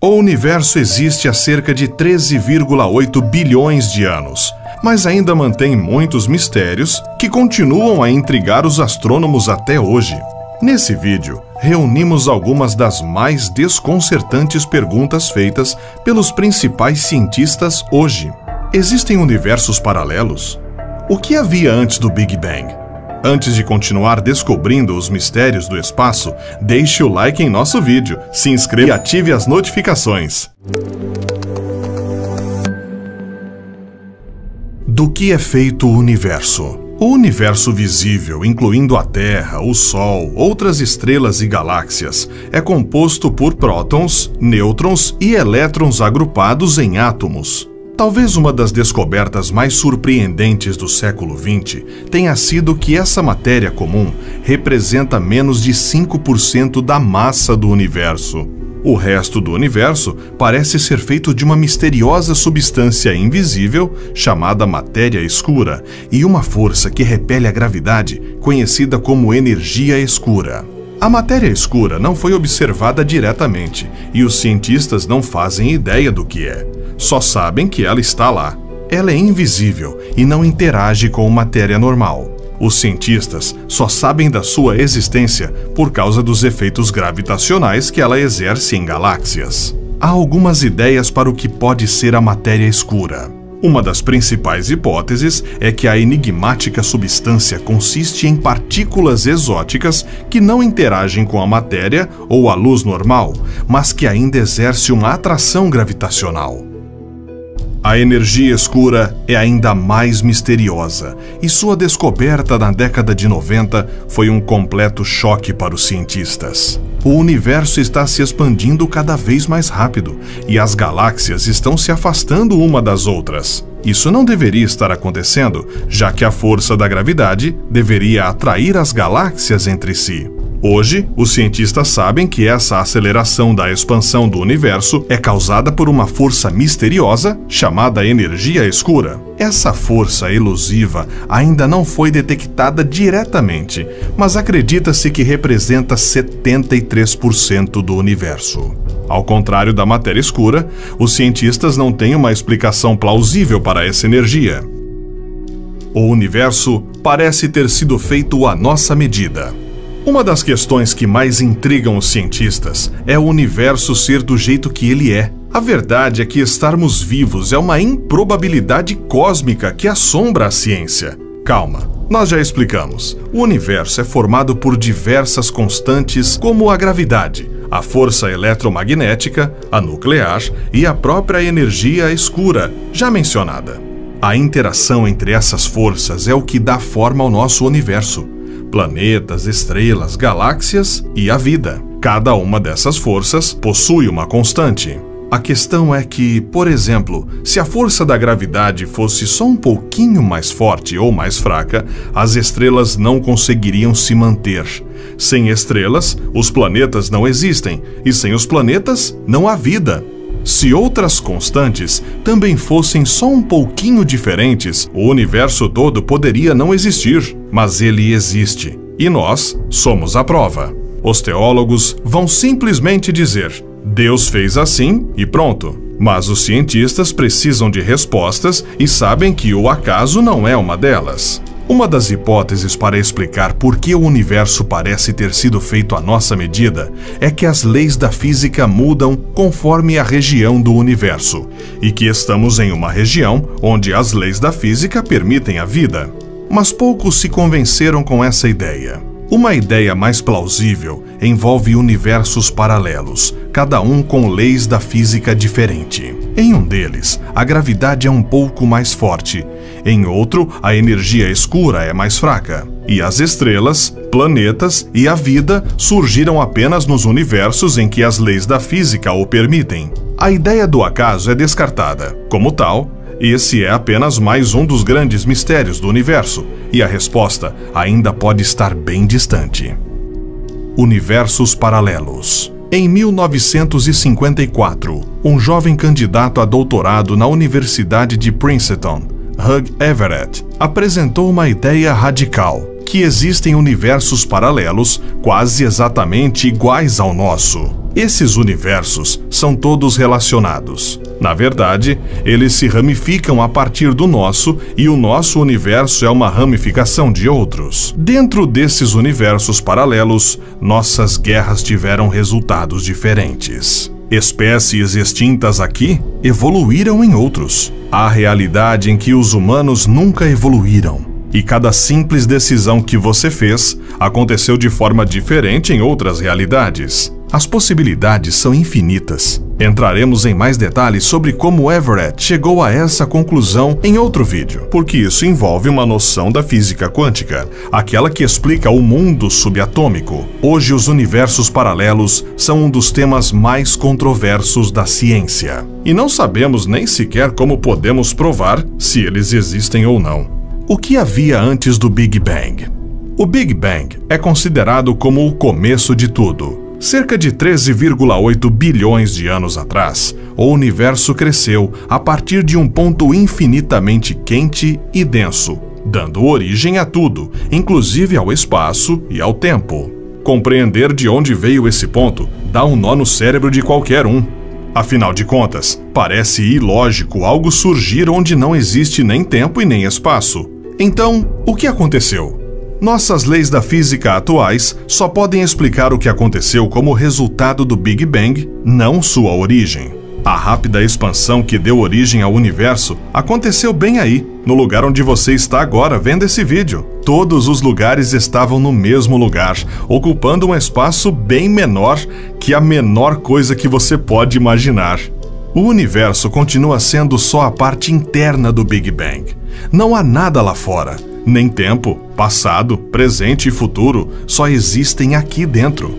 O universo existe há cerca de 13,8 bilhões de anos, mas ainda mantém muitos mistérios que continuam a intrigar os astrônomos até hoje. Nesse vídeo, reunimos algumas das mais desconcertantes perguntas feitas pelos principais cientistas hoje. Existem universos paralelos? O que havia antes do Big Bang? Antes de continuar descobrindo os mistérios do espaço, deixe o like em nosso vídeo, se inscreva e ative as notificações. Do que é feito o universo? O universo visível, incluindo a Terra, o Sol, outras estrelas e galáxias, é composto por prótons, nêutrons e elétrons agrupados em átomos. Talvez uma das descobertas mais surpreendentes do século XX tenha sido que essa matéria comum representa menos de 5% da massa do universo. O resto do universo parece ser feito de uma misteriosa substância invisível chamada matéria escura e uma força que repele a gravidade, conhecida como energia escura. A matéria escura não foi observada diretamente e os cientistas não fazem ideia do que é só sabem que ela está lá. Ela é invisível e não interage com matéria normal. Os cientistas só sabem da sua existência por causa dos efeitos gravitacionais que ela exerce em galáxias. Há algumas ideias para o que pode ser a matéria escura. Uma das principais hipóteses é que a enigmática substância consiste em partículas exóticas que não interagem com a matéria ou a luz normal, mas que ainda exerce uma atração gravitacional. A energia escura é ainda mais misteriosa e sua descoberta na década de 90 foi um completo choque para os cientistas. O universo está se expandindo cada vez mais rápido e as galáxias estão se afastando uma das outras. Isso não deveria estar acontecendo, já que a força da gravidade deveria atrair as galáxias entre si. Hoje, os cientistas sabem que essa aceleração da expansão do universo é causada por uma força misteriosa chamada energia escura. Essa força elusiva ainda não foi detectada diretamente, mas acredita-se que representa 73% do universo. Ao contrário da matéria escura, os cientistas não têm uma explicação plausível para essa energia. O universo parece ter sido feito à nossa medida. Uma das questões que mais intrigam os cientistas é o universo ser do jeito que ele é. A verdade é que estarmos vivos é uma improbabilidade cósmica que assombra a ciência. Calma, nós já explicamos. O universo é formado por diversas constantes, como a gravidade, a força eletromagnética, a nuclear e a própria energia escura, já mencionada. A interação entre essas forças é o que dá forma ao nosso universo planetas, estrelas, galáxias e a vida. Cada uma dessas forças possui uma constante. A questão é que, por exemplo, se a força da gravidade fosse só um pouquinho mais forte ou mais fraca, as estrelas não conseguiriam se manter. Sem estrelas, os planetas não existem, e sem os planetas, não há vida. Se outras constantes também fossem só um pouquinho diferentes, o universo todo poderia não existir, mas ele existe. E nós somos a prova. Os teólogos vão simplesmente dizer: Deus fez assim e pronto. Mas os cientistas precisam de respostas e sabem que o acaso não é uma delas. Uma das hipóteses para explicar por que o universo parece ter sido feito à nossa medida é que as leis da física mudam conforme a região do universo, e que estamos em uma região onde as leis da física permitem a vida. Mas poucos se convenceram com essa ideia. Uma ideia mais plausível envolve universos paralelos, cada um com leis da física diferente. Em um deles, a gravidade é um pouco mais forte, em outro, a energia escura é mais fraca. E as estrelas, planetas e a vida surgiram apenas nos universos em que as leis da física o permitem. A ideia do acaso é descartada. Como tal, esse é apenas mais um dos grandes mistérios do universo, e a resposta ainda pode estar bem distante. Universos paralelos. Em 1954, um jovem candidato a doutorado na Universidade de Princeton, Hugh Everett, apresentou uma ideia radical: que existem universos paralelos quase exatamente iguais ao nosso. Esses universos são todos relacionados. Na verdade, eles se ramificam a partir do nosso e o nosso universo é uma ramificação de outros. Dentro desses universos paralelos, nossas guerras tiveram resultados diferentes. Espécies extintas aqui evoluíram em outros. Há realidade em que os humanos nunca evoluíram. E cada simples decisão que você fez aconteceu de forma diferente em outras realidades. As possibilidades são infinitas. Entraremos em mais detalhes sobre como Everett chegou a essa conclusão em outro vídeo, porque isso envolve uma noção da física quântica, aquela que explica o mundo subatômico. Hoje, os universos paralelos são um dos temas mais controversos da ciência. E não sabemos nem sequer como podemos provar se eles existem ou não. O que havia antes do Big Bang? O Big Bang é considerado como o começo de tudo Cerca de 13,8 bilhões de anos atrás, o universo cresceu a partir de um ponto infinitamente quente e denso, dando origem a tudo, inclusive ao espaço e ao tempo. Compreender de onde veio esse ponto dá um nó no cérebro de qualquer um. Afinal de contas, parece ilógico algo surgir onde não existe nem tempo e nem espaço. Então, o que aconteceu? Nossas leis da física atuais só podem explicar o que aconteceu como resultado do Big Bang, não sua origem. A rápida expansão que deu origem ao universo aconteceu bem aí, no lugar onde você está agora vendo esse vídeo. Todos os lugares estavam no mesmo lugar, ocupando um espaço bem menor que a menor coisa que você pode imaginar. O universo continua sendo só a parte interna do Big Bang. Não há nada lá fora nem tempo, passado, presente e futuro só existem aqui dentro.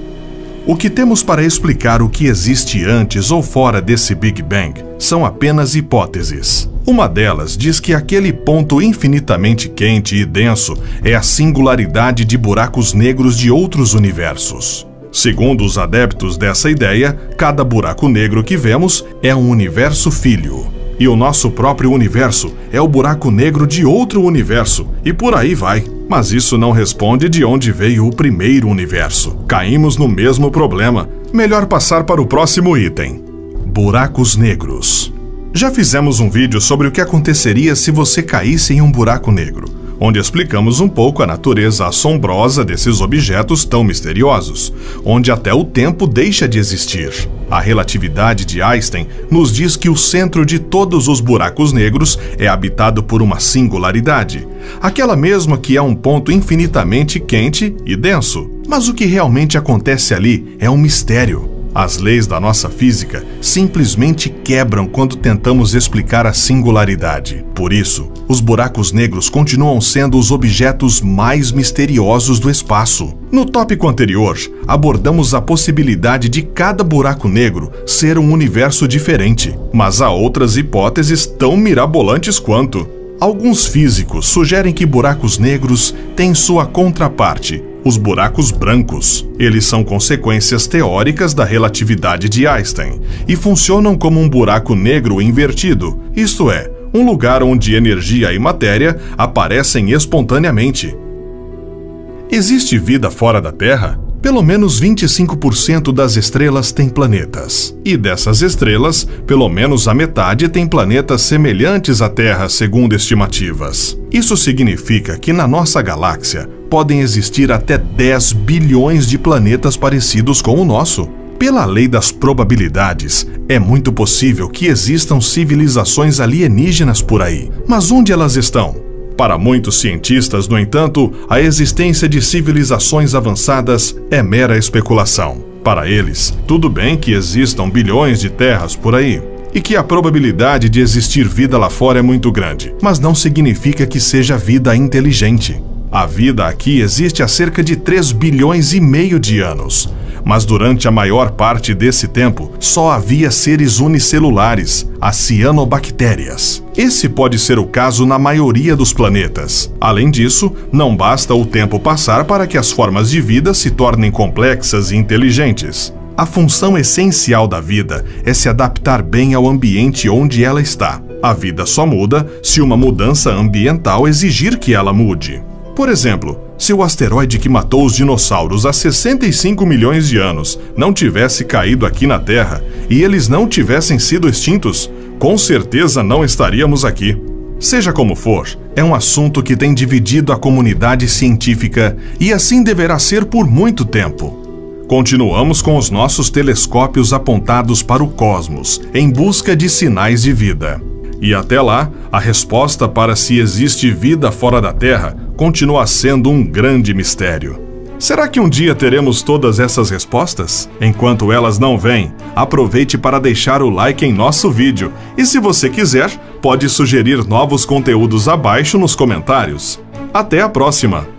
O que temos para explicar o que existe antes ou fora desse Big Bang são apenas hipóteses. Uma delas diz que aquele ponto infinitamente quente e denso é a singularidade de buracos negros de outros universos. Segundo os adeptos dessa ideia, cada buraco negro que vemos é um universo filho. E o nosso próprio universo é o buraco negro de outro universo, e por aí vai. Mas isso não responde de onde veio o primeiro universo. Caímos no mesmo problema. Melhor passar para o próximo item: buracos negros. Já fizemos um vídeo sobre o que aconteceria se você caísse em um buraco negro onde explicamos um pouco a natureza assombrosa desses objetos tão misteriosos, onde até o tempo deixa de existir. A relatividade de Einstein nos diz que o centro de todos os buracos negros é habitado por uma singularidade, aquela mesma que é um ponto infinitamente quente e denso. Mas o que realmente acontece ali é um mistério. As leis da nossa física simplesmente quebram quando tentamos explicar a singularidade. Por isso, os buracos negros continuam sendo os objetos mais misteriosos do espaço. No tópico anterior, abordamos a possibilidade de cada buraco negro ser um universo diferente, mas há outras hipóteses tão mirabolantes quanto. Alguns físicos sugerem que buracos negros têm sua contraparte, os buracos brancos. Eles são consequências teóricas da relatividade de Einstein e funcionam como um buraco negro invertido, isto é, um lugar onde energia e matéria aparecem espontaneamente. Existe vida fora da Terra? Pelo menos 25% das estrelas têm planetas. E dessas estrelas, pelo menos a metade tem planetas semelhantes à Terra, segundo estimativas. Isso significa que na nossa galáxia podem existir até 10 bilhões de planetas parecidos com o nosso. Pela lei das probabilidades, é muito possível que existam civilizações alienígenas por aí. Mas onde elas estão? Para muitos cientistas, no entanto, a existência de civilizações avançadas é mera especulação. Para eles, tudo bem que existam bilhões de terras por aí, e que a probabilidade de existir vida lá fora é muito grande, mas não significa que seja vida inteligente. A vida aqui existe há cerca de 3 bilhões e meio de anos, mas durante a maior parte desse tempo só havia seres unicelulares, as cianobactérias. Esse pode ser o caso na maioria dos planetas. Além disso, não basta o tempo passar para que as formas de vida se tornem complexas e inteligentes. A função essencial da vida é se adaptar bem ao ambiente onde ela está. A vida só muda se uma mudança ambiental exigir que ela mude. Por exemplo, Se o asteroide que matou os dinossauros há 65 milhões de anos não tivesse caído aqui na Terra e eles não tivessem sido extintos, com certeza não estaríamos aqui. Seja como for, é um assunto que tem dividido a comunidade científica e assim deverá ser por muito tempo. Continuamos com os nossos telescópios apontados para o cosmos, em busca de sinais de vida. E até lá, a resposta para se existe vida fora da Terra continua sendo um grande mistério. Será que um dia teremos todas essas respostas? Enquanto elas não vêm, aproveite para deixar o like em nosso vídeo e, se você quiser, pode sugerir novos conteúdos abaixo nos comentários. Até a próxima!